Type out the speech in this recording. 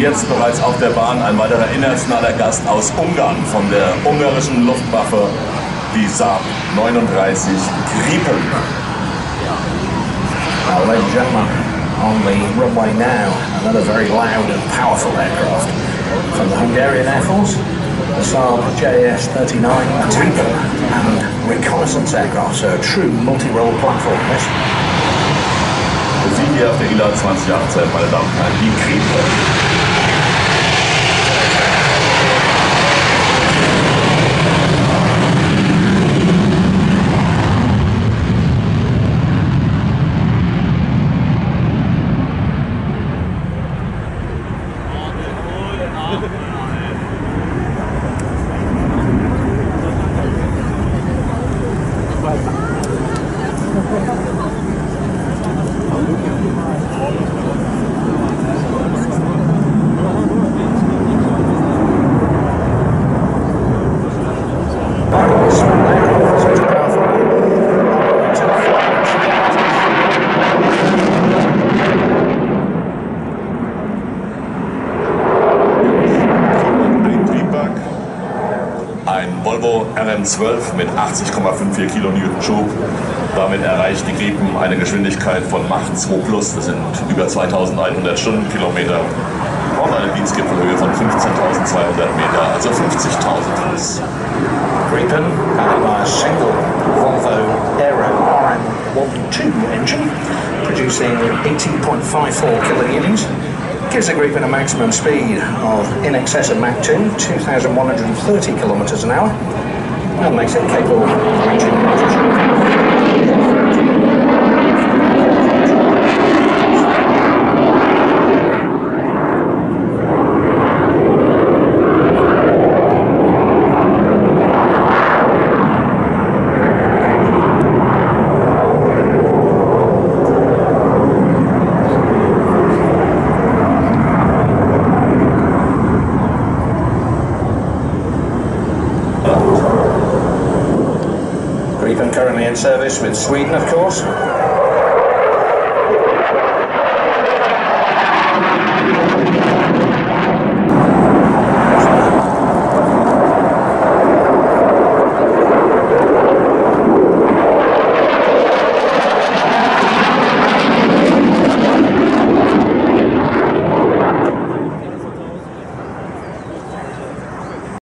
jetzt bereits auf der Bahn ein weiterer internationaler Gast aus Ungarn von der ungarischen Luftwaffe, die Saab 39 Gripen. Now, ladies and gentlemen, on the runway now, another very loud and powerful aircraft from the Hungarian Air Force, the Saab JS-39 Gripen and reconnaissance aircraft, so a true multi-role platform. Hier auf der ILA 2018, meine Damen und Herren, die Gripen. Small aircraft, such a powerful Ein Triebwerk, ein Volvo RM12 mit 80,54 kN Schub. Damit erreicht die Gripen eine Geschwindigkeit von Mach 2 Plus, das sind über 2100 Stundenkilometer. Und eine Dienstgipfelhöhe von 15.200 Meter, also 50.000 Fuß. Gripen, powered single Volvo Aero RM12 engine, producing 18.54 kilonewtons, gives the Gripen a maximum speed of in excess of Mach 2, 2,130 kilometers an hour, and makes it capable of reaching currently in service with Sweden, of course.